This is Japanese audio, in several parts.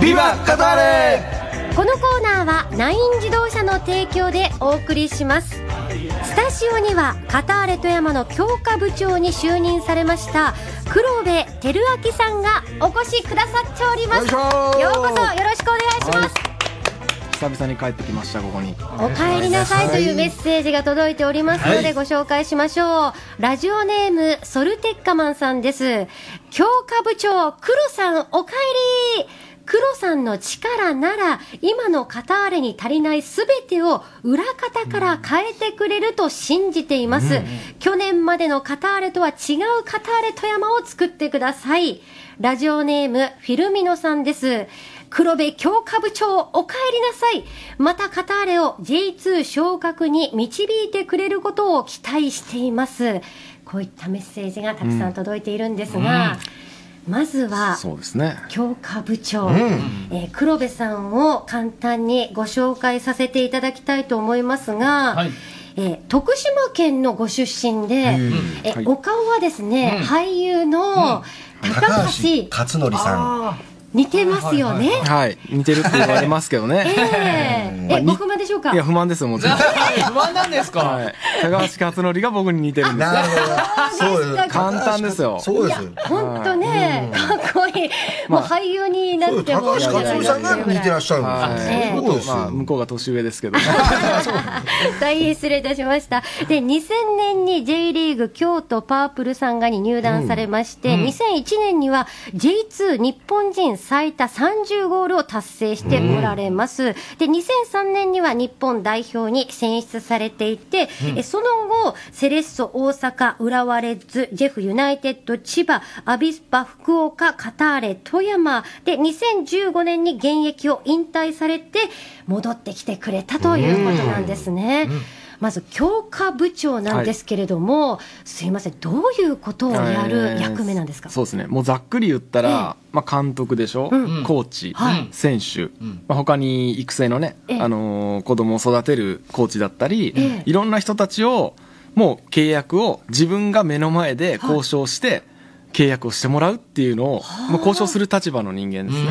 ビバカターレこのコーナーはナイン自動車の提供でお送りします。スタジオにはカターレ富山の強化部長に就任されました黒部照明さんがお越しくださっております。ようこそよろしくお願いします、久々に帰ってきましたここに。お帰りなさいというメッセージが届いておりますのでご紹介しましょう、ラジオネームソルテッカマンさんです。強化部長黒さんお帰り黒さんの力なら今のカターレに足りないすべてを裏方から変えてくれると信じています、去年までのカターレとは違うカターレ富山を作ってください。ラジオネームフィルミノさんです。黒部強化部長お帰りなさい。またカターレを J2 昇格に導いてくれることを期待しています。こういったメッセージがたくさん届いているんですが、まずはそうですね。強化部長、えー黒部さんを簡単にご紹介させていただきたいと思いますが、はい。えー徳島県のご出身で、えはい。お顔はですね、俳優の高高橋橋克典さん。似てますよね。はい似てるって言われますけどね。えええ、ご不満でしょうか？いや不満ですよもちろん。不安なんですか、はい。高橋克典が僕に似てるんですなるほど。そうです。簡単ですよ。そうです本当ね、かっこいい。もう俳優になっても高橋克典さんが似てらっしゃるんはですい。よそうですよ。まあ向こうが年上ですけど。大変失礼いたしました。で、2000年に J リーグ京都パープルサンガに入団されまして、2001年には J2 日本人最多30ゴールを達成しておられます。で、2003年には日本代表に選出されていて、えその後、セレッソ大阪、浦和レッズ、ジェフユナイテッド千葉、アビスパ福岡、カターレ富山。で、2015年に現役を引退されて、戻ってきてくれたということなんですね。まず強化部長なんですけれども、すいません、どういうことをやる役目なんですか、そうですね。もうざっくり言ったら、まあ、監督でしょ、うん。コーチ、はい。選手、まあ、他に育成のね、ええ。あのー子供を育てるコーチだったり、ええ。いろんな人たちをもう契約を自分が目の前で交渉して契約をしてもらうっていうのを、もう交渉する立場の人間ですね、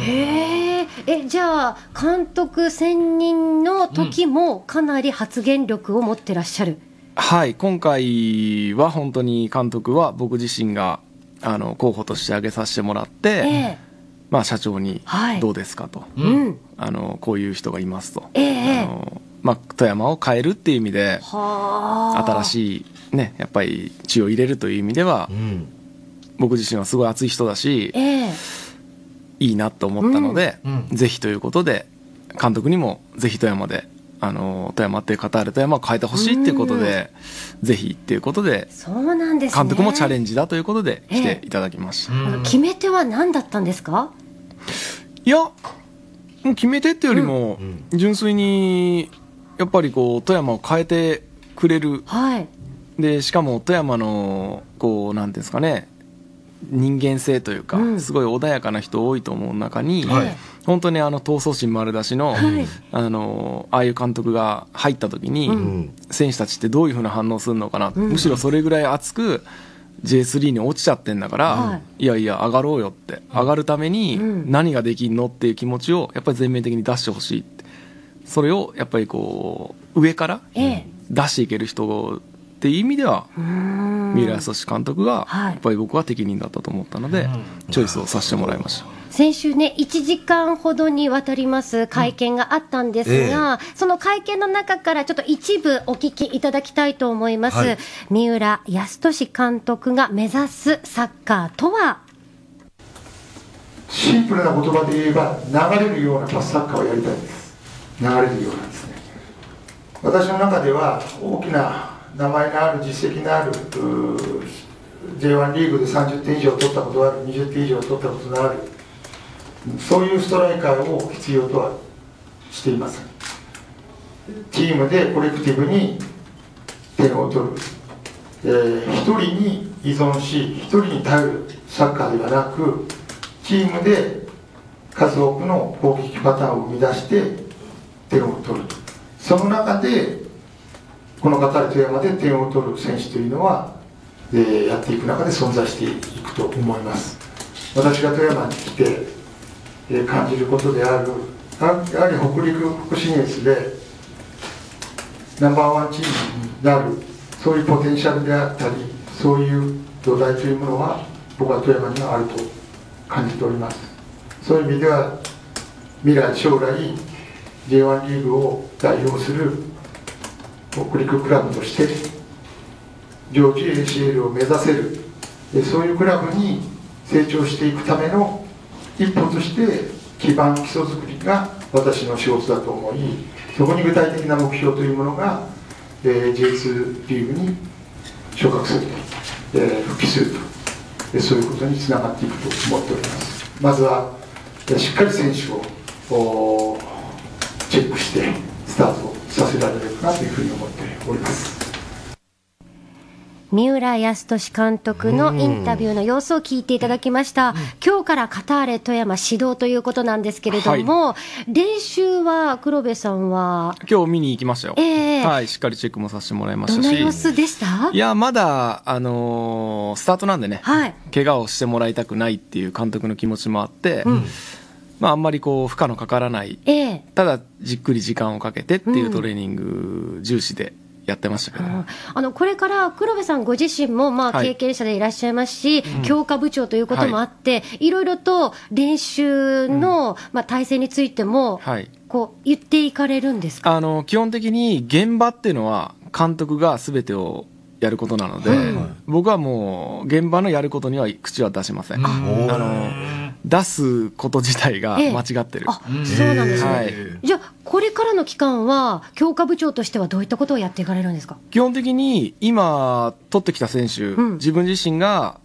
へええじゃあ監督選任の時もかなり発言力を持ってらっしゃる、はい。今回は本当に監督は僕自身があの候補として挙げさせてもらって、ええ。まあ、社長にはい。どうですかと、うん。あのこういう人がいますと、ええ。あのまあ、富山を変えるっていう意味ではあ。新しいねやっぱり血を入れるという意味ではうん。僕自身はすごい熱い人だしええ。いいなと思ったので、うん。ぜひということで監督にもぜひ富山であの富山っていうカタール富山を変えてほしいっていうことで、ぜひっていうことでそうなんですね。監督もチャレンンジだということで来ていただきました、うん。決め手は何だったんですか？いや決めてってよりも、純粋にやっぱりこう富山を変えてくれる。はい。でしかも富山のこうなんていうんですかね。人間性というか、うん。すごい穏やかな人多いと思う中に、はい。本当にあの闘争心丸出しの,、はい。あのああいう監督が入った時に、ん。選手たちってどういうふうな反応するのかな、うん。むしろそれぐらい熱く J3 に落ちちゃってんだから、、はいやいや上がろうよって。上がるためにうん。何ができんのっていう気持ちをやっぱり全面的に出してほしいってそれをやっぱりこう上からええ。出していける人っていう意味では三浦康志監督がはい。やっぱり僕は適任だったと思ったので、チョイスをさせてもらいました。先週ね、1時間ほどにわたります会見があったんですが、その会見の中からちょっと一部お聞きいただきたいと思います。はい。三浦康俊監督が目指すサッカーとは？シンプルな言葉で言えば流れるようなサッカーをやりたいです流れるようなんですね。私の中では大きな名前のある実績のある J1 リーグで30点以上取ったことがある20点以上取ったことのあるそういうストライカーを必要とはしていません。チームでコレクティブに点を取る、えー人に依存し一人に頼るサッカーではなくチームで数多くの攻撃パターンを生み出して点を取るその中でこのカタール富山で点を取る選手というのは、えーやっていく中で存在していくと思います。私が富山に来てえー感じることであるややはり北陸福信越でナンバーワンチームになるそういうポテンシャルであったりそういう土台というものは僕は富山にはあると感じております。そういう意味では未来将来 J1 リーグを代表する北陸クラブとして上記 ACL を目指せるそういうクラブに成長していくための一歩として基盤基礎づくりが私の仕事だと思いそこに具体的な目標というものが、えー J2 リーグに昇格すると、えー復帰するとそういうことにつながっていくと思っております。まずはしっかり選手をチェックしてスタートさせられるかなというふうに思っております。三浦康俊監督のインタビューの様子を聞いていただきました、今日からカターレ富山指導ということなんですけれども、練習は黒部さんは、今日見に行きましたよ。ええ。はい、しっかりチェックもさせてもらいましどんたし。な様子でした？いや、まだ、あのースタートなんでね、はい。怪我をしてもらいたくないっていう監督の気持ちもあって、うんまあ、あんまりこう、負荷のかからない、ええ。ただ、じっくり時間をかけてっていうトレーニング重視でやってましたけど、あのこれから黒部さんご自身もまあはい。経験者でいらっしゃいますし、強化部長ということもあって、い、ろいろと練習の、まあ、体制についても、はい。こう言っていかれるんですか、あの、基本的に現場っていうのは、監督が全てをやることなので、僕はもう、現場のやることには口は出しません。あの、出すこと自体が間違ってる。あそうなんですね、はい。じゃあ、これからの期間は、強化部長としてはどういったことをやっていかれるんですか？基本的に今取ってきた選手、うん。自分自身が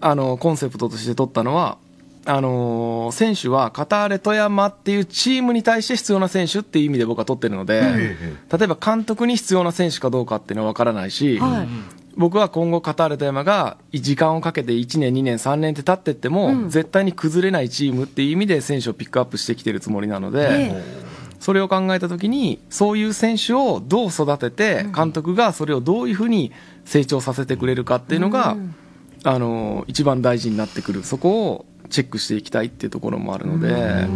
あのコンセプトとして取ったのはあのー選手はカターレ富山っていうチームに対して必要な選手っていう意味で僕は取ってるので、例えば監督に必要な選手かどうかっていうのは分からないし、はい僕は今後カターレ富山が時間をかけて1年2年3年って経ってっても、うん。絶対に崩れないチームっていう意味で選手をピックアップしてきてるつもりなので、えそれを考えたときに、そういう選手をどう育てて、監督がそれをどういうふうに成長させてくれるかっていうのが、うん。あの、一番大事になってくる。そこをチェックしていきたいっていうところもあるので、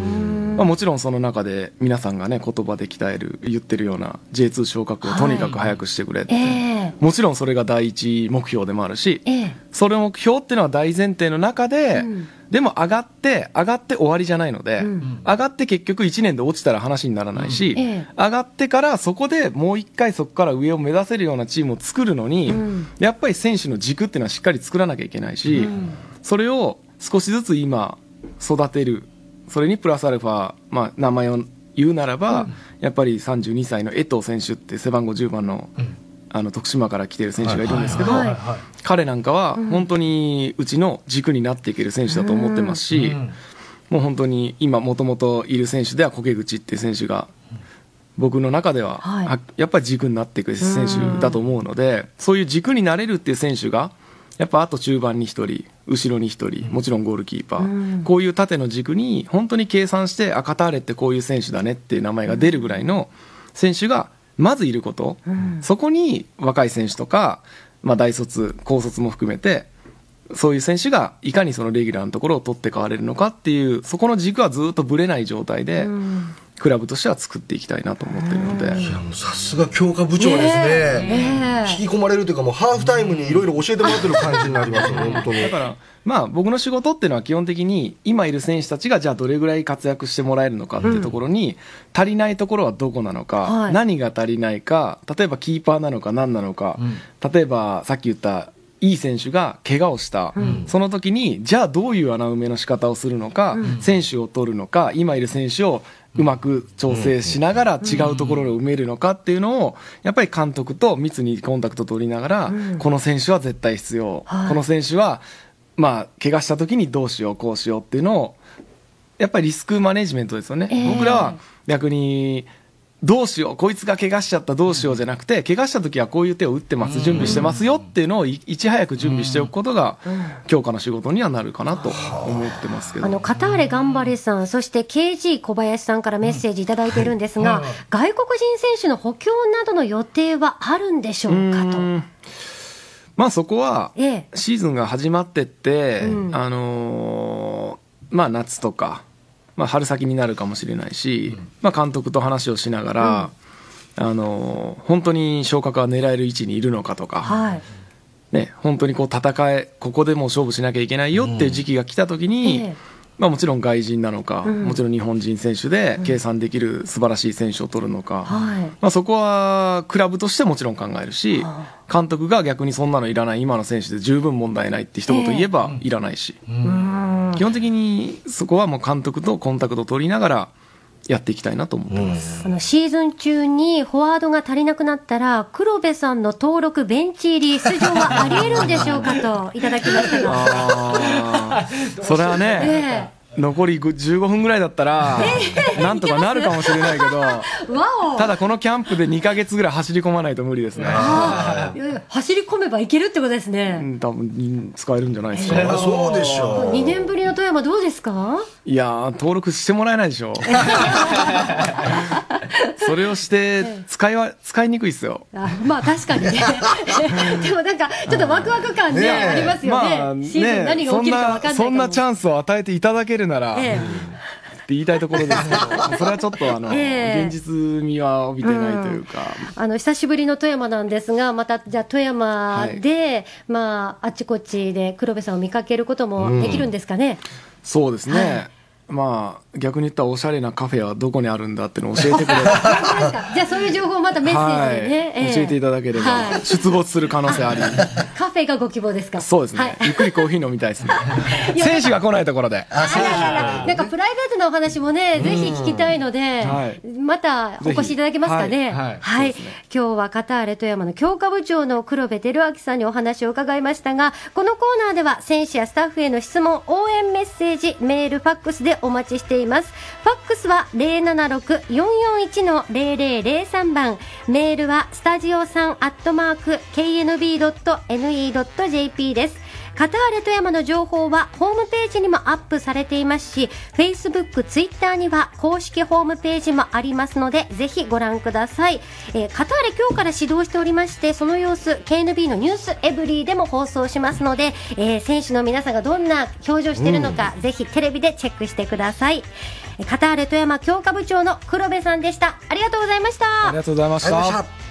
まあ、もちろんその中で皆さんがね、言葉で鍛える、言ってるような J2 昇格をとにかく早くしてくれって。ええ。もちろんそれが第一目標でもあるし、ええ。それ目標っていうのは大前提の中で、うん。でも上がって、上がって終わりじゃないので、うん。上がって結局1年で落ちたら話にならないし、うん。ええ。上がってからそこでもう一回そこから上を目指せるようなチームを作るのに、うん。やっぱり選手の軸っていうのはしっかり作らなきゃいけないし、うん。それを少しずつ今育てる、それにプラスアルファ、まあ名前を言うならば、やっぱり32歳の江藤選手って背番号10番の、あの徳島から来てる選手がいるんですけど、はい彼なんかは本当にうちの軸になっていける選手だと思ってますし、もう本当に今もともといる選手では苔口っていう選手が僕の中では、はい。はやっぱり軸になっていく選手だと思うので、そういう軸になれるっていう選手がやっぱあと中盤に1人後ろに1人もちろんゴールキーパー、うん。こういう縦の軸に本当に計算してあカターレってこういう選手だねっていう名前が出るぐらいの選手がまずいること、ん。そこに若い選手とか、まあ、大卒高卒も含めてそういう選手がいかにそのレギュラーのところを取って代われるのかっていうそこの軸はずっとぶれない状態で、うんクラブとしては作っていきたいなと思ってるので、いやもうさすが強化部長ですね、ええ。引き込まれるというかもうハーフタイムにいろいろ教えてもらってる感じになりますよ本当に。だから、まあ、僕の仕事っていうのは基本的に今いる選手たちがじゃあどれぐらい活躍してもらえるのかっていうところに、足りないところはどこなのか、はい。何が足りないか例えばキーパーなのか何なのか、例えばさっき言ったいい選手が怪我をした、その時にじゃあどういう穴埋めの仕方をするのか、選手を取るのか今いる選手をうまく調整しながら違うところを埋めるのかっていうのをやっぱり監督と密にコンタクト取りながら、この選手は絶対必要、はい。この選手はまあ怪我した時にどうしようこうしようっていうのをやっぱりリスクマネジメントですよね、ええ。僕らは逆にどうしようこいつが怪我しちゃったどうしようじゃなくて怪我した時はこういう手を打ってます準備してますよっていうのをいいち早く準備しておくことが強化の仕事にはなるかなと思ってますけど。あの、カターレ頑張れさん、そして KG 小林さんからメッセージいただいているんですが、外国人選手の補強などの予定はあるんでしょうかと。うん。まあそこはええ。シーズンが始まってって、うん。あのーまあ夏とかまあ、春先になるかもしれないし、まあ、監督と話をしながら、あの本当に昇格が狙える位置にいるのかとか、はい。ね、本当にこう戦えここでもう勝負しなきゃいけないよっていう時期が来た時に、ええ。まあ、もちろん外人なのか、ん。もちろん日本人選手で計算できる素晴らしい選手を取るのか、はい。まあ、そこはクラブとしてもちろん考えるしは監督が逆にそんなのいらない今の選手で十分問題ないって一言言えばいらないし、うん。基本的にそこはもう監督とコンタクトを取りながらやっていきたいなと思ってます。あのシーズン中にフォワードが足りなくなったら黒部さんの登録ベンチ入り出場はありえるんでしょうかといただきましたが。それはね、え残り15分ぐらいだったら、なんとかなるかもしれないけど、ただこのキャンプで2ヶ月ぐらい走り込まないと無理ですね。あーいやいや走り込めばいけるってことですうね。ん多分使えるんじゃないですか。そうでしょう2年ぶりの富山どうですか？いやー、登録してもらえないでしょ。それをして、使いは、使いにくいですよ。あまあ確かにね。でもなんかちょっとワクワク感ね、ねえありますよね。まあシーズン何が起きるか分かんない。そんなチャンスを与えていただけるなら、えって言いたいところですけど、それはちょっとあの、ええ。現実味は帯びてないというか、あの久しぶりの富山なんですが、またじゃあ富山で、まああっちこっちで黒部さんを見かけることもできるんですかね？そうですね。まあ、逆に言ったらおしゃれなカフェはどこにあるんだっていうのを教えてくれ じゃあそういう情報をまたメッセージでね、はい、教えていただければ、はい。出没する可能性あり。カフェがご希望ですか？そうですね、はい。ゆっくりコーヒー飲みたいですね。選手が来ないところで。あららら。なんかプライベートなお話もね、ぜひ聞きたいので、はい。またお越しいただけますかね？はい。ね。今日はカターレ富山の強化部長の黒部照明さんにお話を伺いましたが、このコーナーでは選手やスタッフへの質問、応援メッセージ、メール、ファックスでお待ちしています。ファックスは076-441-0003番、メールはスタジオさんアットマーク knb.ne.jp です。カターレ富山の情報はホームページにもアップされていますし、Facebook、Twitter には公式ホームページもありますので、ぜひご覧ください。えーカターレ今日から始動しておりまして、その様子、KNB のニュースエブリーでも放送しますので、えー選手の皆さんがどんな表情しているのか、ぜひテレビでチェックしてください。えーカターレ富山強化部長の黒部さんでした。ありがとうございました。ありがとうございまし。た